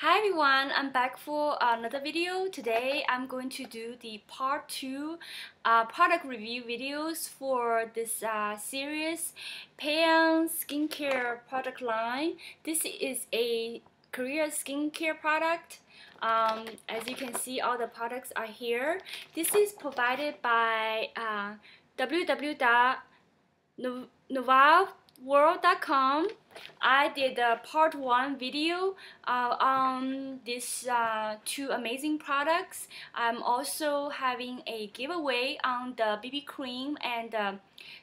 Hi everyone, I'm back for another video. Today I'm going to do the part 2 uh, product review videos for this uh, series Paeon skincare product line. This is a Korea skincare product. Um, as you can see all the products are here. This is provided by uh, www.nuaveworld.com I did a part one video uh, on these uh, two amazing products. I'm also having a giveaway on the BB cream and uh,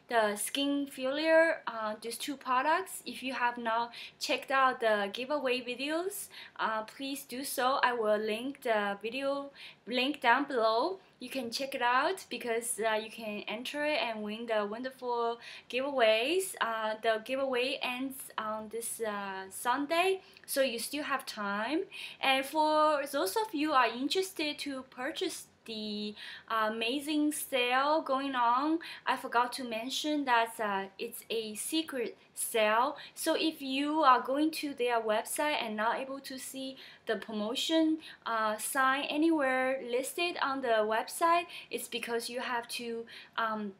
the skin filler uh, these two products. If you have not checked out the giveaway videos uh, please do so. I will link the video link down below. You can check it out because uh, you can enter it and win the wonderful giveaways. Uh, the giveaway ends on this uh, Sunday so you still have time. And for those of you are interested to purchase the uh, amazing sale going on. I forgot to mention that uh, it's a secret sale. So if you are going to their website and not able to see the promotion uh, sign anywhere listed on the website, it's because you have to um,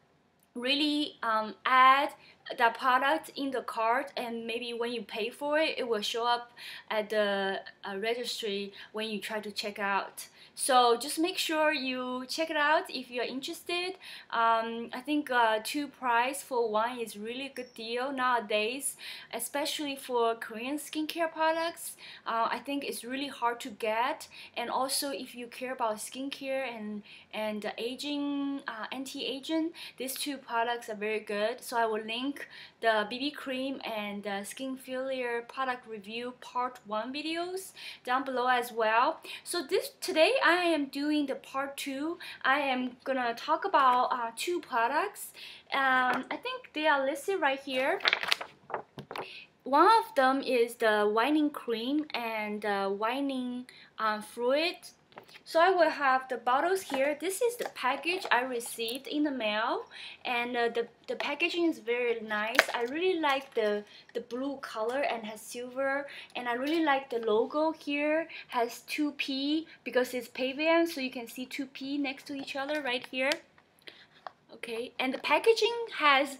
really um, add the product in the cart and maybe when you pay for it it will show up at the uh, registry when you try to check out. So just make sure you check it out if you're interested. Um, I think uh, two price for one is really good deal nowadays especially for Korean skincare products. Uh, I think it's really hard to get and also if you care about skincare and and aging uh, anti-aging these two products are very good. So I will link the BB cream and the skin filler product review part 1 videos down below as well. So this today I am doing the part 2 I am gonna talk about uh, two products. Um, I think they are listed right here. One of them is the whitening cream and the whitening um, fluid so I will have the bottles here. This is the package I received in the mail and uh, the, the packaging is very nice. I really like the, the blue color and has silver and I really like the logo here has 2P because it's Paeon so you can see 2P next to each other right here. Okay, and the packaging has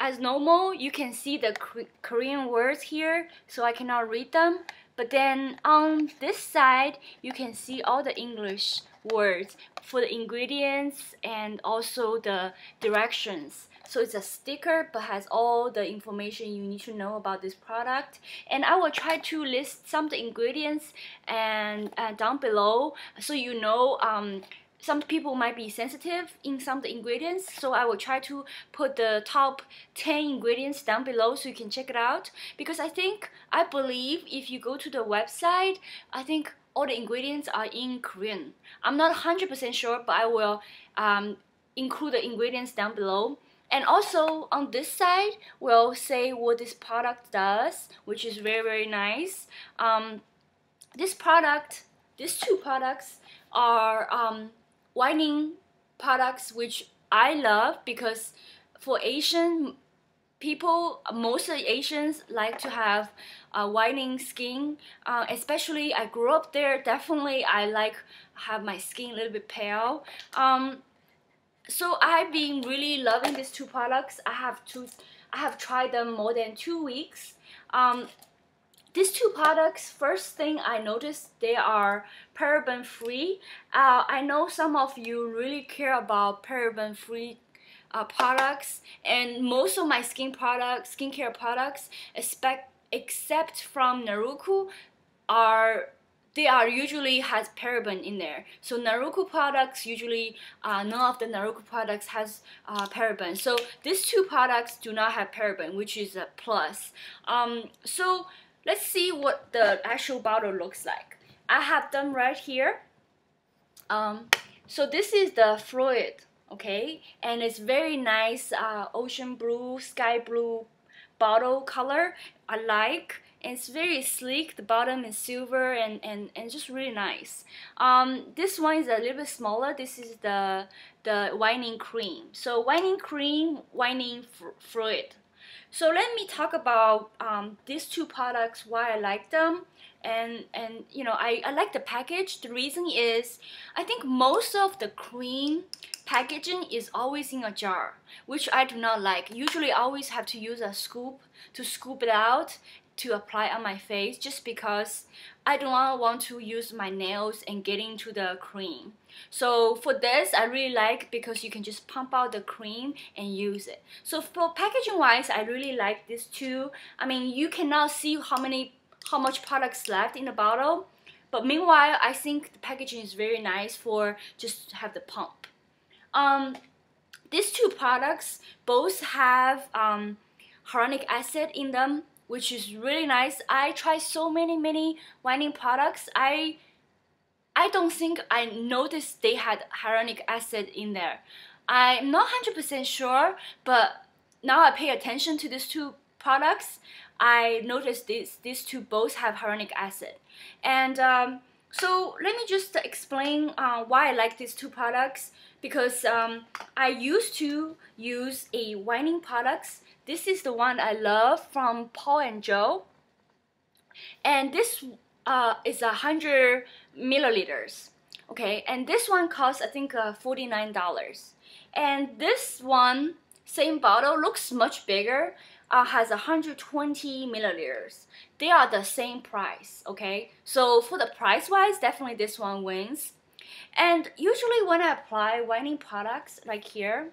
as normal, you can see the Korean words here, so I cannot read them. But then on this side, you can see all the English words for the ingredients and also the directions. So it's a sticker but has all the information you need to know about this product. And I will try to list some of the ingredients and uh, down below so you know um, some people might be sensitive in some of the ingredients so I will try to put the top 10 ingredients down below so you can check it out. Because I think I believe if you go to the website I think all the ingredients are in Korean. I'm not 100% sure but I will um, include the ingredients down below. And also on this side we'll say what this product does which is very very nice. Um, this product these two products are um, whitening products which I love because for Asian people, most of the Asians like to have uh, whitening skin. Uh, especially I grew up there. Definitely I like have my skin a little bit pale. Um, so I've been really loving these two products. I have two, I have tried them more than two weeks. Um, these two products, first thing I noticed, they are paraben free. Uh, I know some of you really care about paraben free uh, products and most of my skin products, skincare products, expect, except from Naruko, are they are usually has paraben in there. So Naruko products usually uh, none of the Naruko products has uh, paraben. So these two products do not have paraben, which is a plus. Um, so Let's see what the actual bottle looks like. I have them right here. Um, so this is the fluid, okay? And it's very nice uh, ocean blue, sky blue bottle color. I like. And it's very sleek. The bottom is silver and, and, and just really nice. Um, this one is a little bit smaller. This is the the whitening cream. So whining cream, whitening fluid. So let me talk about um, these two products, why I like them, and and you know I, I like the package. The reason is I think most of the cream packaging is always in a jar, which I do not like. Usually I always have to use a scoop to scoop it out to apply on my face just because I do not want to use my nails and get into the cream. So for this, I really like because you can just pump out the cream and use it. So for packaging wise, I really like this too. I mean, you cannot see how many, how much products left in the bottle. But meanwhile, I think the packaging is very nice for just have the pump. Um, these two products both have um, hyaluronic acid in them which is really nice. I tried so many, many whitening products. I I don't think I noticed they had hyaluronic acid in there. I'm not 100% sure, but now I pay attention to these two products. I noticed these, these two both have hyaluronic acid. And um, so let me just explain uh, why I like these two products because um, I used to use a whitening products this is the one I love from Paul and Joe. And this uh, is a hundred milliliters. Okay, and this one costs I think uh, $49. And this one, same bottle, looks much bigger, uh, has 120 milliliters. They are the same price, okay? So for the price wise, definitely this one wins. And usually when I apply whitening products like here,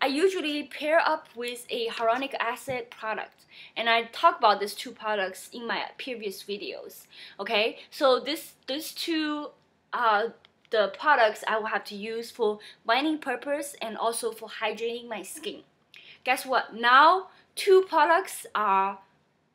I usually pair up with a hyaluronic acid product and I talk about these two products in my previous videos okay? So this these two are the products I will have to use for whitening purpose and also for hydrating my skin. Guess what? Now two products are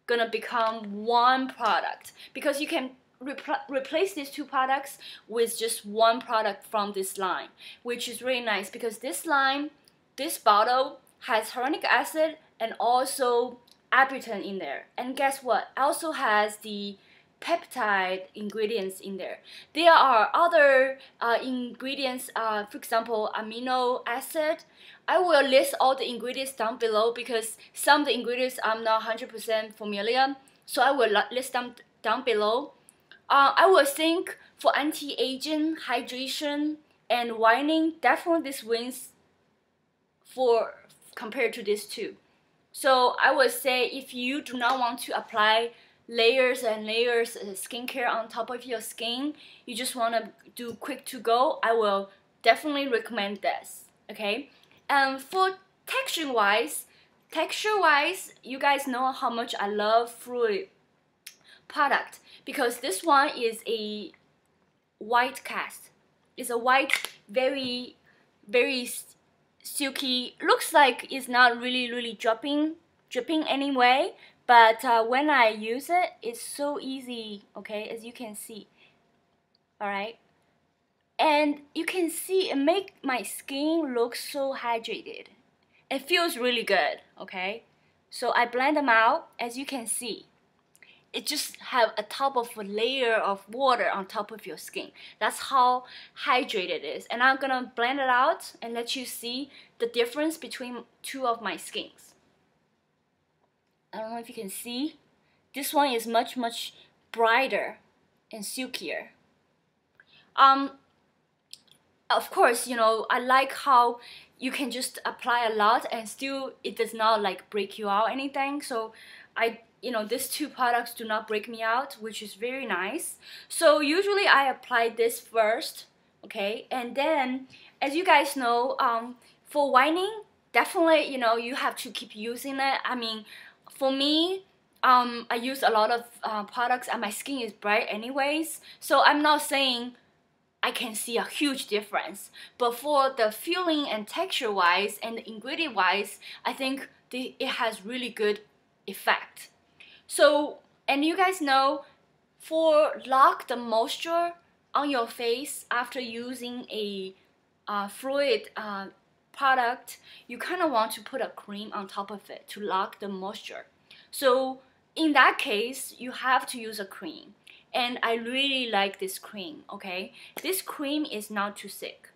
gonna become one product because you can Repl replace these two products with just one product from this line which is really nice because this line this bottle has hyaluronic acid and also Arbutin in there. And guess what? Also has the peptide ingredients in there. There are other uh, ingredients, uh, for example, amino acid. I will list all the ingredients down below because some of the ingredients I'm not 100% familiar. So I will list them down below. Uh, I will think for anti-aging, hydration, and whining, definitely this wins for compared to these two. So I would say if you do not want to apply layers and layers of skincare on top of your skin, you just want to do quick to go, I will definitely recommend this. Okay, and for texture wise, texture wise, you guys know how much I love Fluid product because this one is a white cast. It's a white, very, very silky looks like it's not really really dripping dripping anyway but uh, when I use it it's so easy okay as you can see. Alright? And you can see it make my skin look so hydrated. It feels really good okay? So I blend them out as you can see it just have a top of a layer of water on top of your skin. That's how hydrated it is. And I'm gonna blend it out and let you see the difference between two of my skins. I don't know if you can see. This one is much, much brighter and silkier. Um, of course, you know, I like how you can just apply a lot and still it does not like break you out anything. So I you know these two products do not break me out which is very nice. So usually I apply this first okay? And then as you guys know um, for whitening definitely you know you have to keep using it. I mean for me um, I use a lot of uh, products and my skin is bright anyways. So I'm not saying I can see a huge difference. But for the feeling and texture wise and the ingredient wise I think the, it has really good effect so, and you guys know, for lock the moisture on your face after using a uh, fluid uh, product, you kind of want to put a cream on top of it to lock the moisture. So in that case, you have to use a cream. And I really like this cream, okay? This cream is not too thick.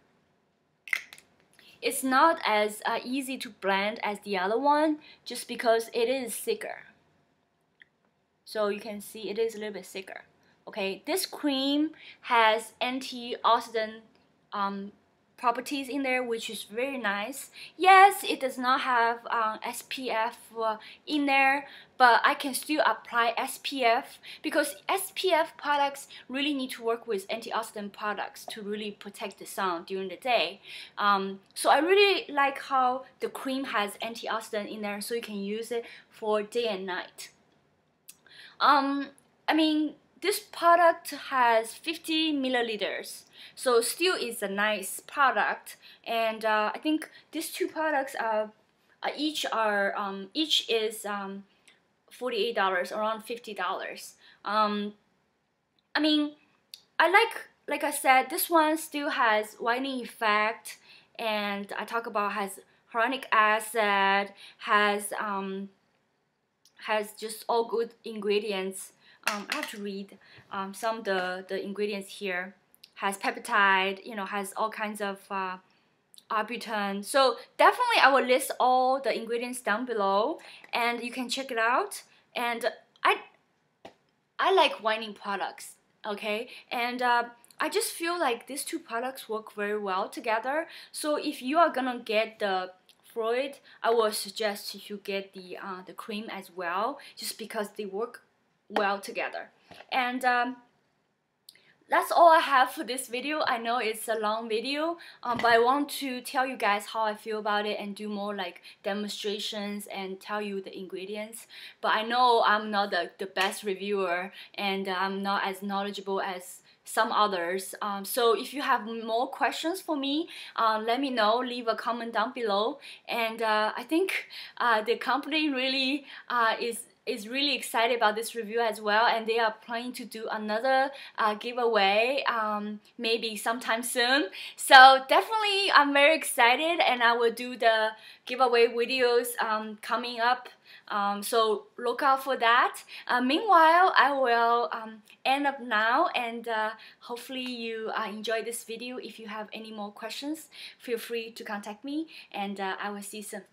it's not as uh, easy to blend as the other one just because it is thicker. So you can see it is a little bit thicker. Okay, this cream has antioxidant um, properties in there which is very nice. Yes it does not have um, SPF uh, in there but I can still apply SPF because SPF products really need to work with antioxidant products to really protect the sun during the day. Um, so I really like how the cream has antioxidant in there so you can use it for day and night um, I mean this product has 50 milliliters so still is a nice product. And uh, I think these two products are uh, each are um, each is um, $48 around $50 um, I mean I like like I said this one still has whitening effect and I talk about has hyaluronic acid has um, has just all good ingredients um, I have to read um, some of the, the ingredients here. Has peptide, you know, has all kinds of uh, arbutin. So definitely I will list all the ingredients down below and you can check it out. And I, I like whitening products, okay? And uh, I just feel like these two products work very well together. So if you are gonna get the fluid, I would suggest you get the uh, the cream as well, just because they work well together. And um, that's all I have for this video. I know it's a long video, um, but I want to tell you guys how I feel about it and do more like demonstrations and tell you the ingredients. But I know I'm not the, the best reviewer and I'm not as knowledgeable as some others. Um, so if you have more questions for me, uh, let me know. Leave a comment down below. And uh, I think uh, the company really uh, is is really excited about this review as well and they are planning to do another uh, giveaway um, maybe sometime soon so definitely I'm very excited and I will do the giveaway videos um, coming up um, so look out for that. Uh, meanwhile I will um, end up now and uh, hopefully you uh, enjoy this video. If you have any more questions feel free to contact me and uh, I will see you soon